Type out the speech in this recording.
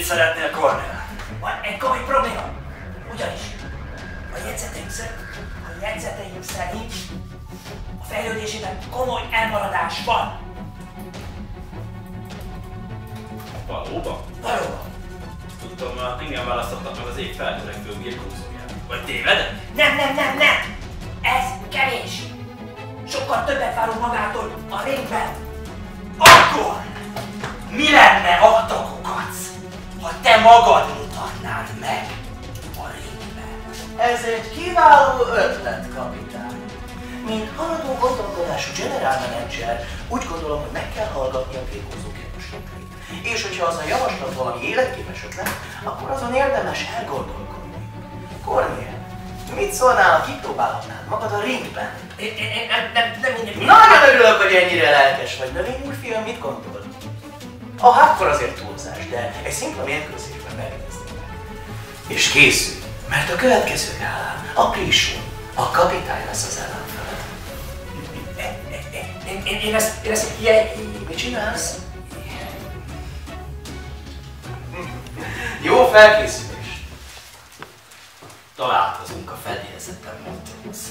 szeretnél, Cornél? Van egy komoly probléma. Ugyanis a jegyzeteim szerint, a jegyzeteim szerint a fejlődésében komoly elmaradás van. Valóban? Valóban. Tudtam, engem választottak meg az ég feltörekvő birkózójára. Vagy tévedek? Nem, nem, nem, nem! Ez kevés! Sokkal többet várunk magától a ringben. Akkor mi lenne a takokat, ha te magad mutatnád meg a ringben? Ez egy kiváló ötlet, kapitány. Mint haladó gondolkodású general manager, úgy gondolom, hogy meg kell hallgatni a javaslatait. És hogyha az a javaslat valami életképes ötlet, akkor azon érdemes elgondolkodni. Cornél, mit szólnál, ha kipróbálhatnád magad a ringben? Nem, nem, nem. Nagyon örülök, hogy ennyire lelkes vagy, növény úr fiam, mit gondol? A hardcore azért túlzás, de egy szimpla mérkőzésben És készülj, mert a következő gálán, a Prisson, a kapitány lesz az ellenfeled. Én, én, én ezt, én ezt ilyen... Mit csinálsz? Jó felkészülés! Találkozunk a fedélzeten, Montrose.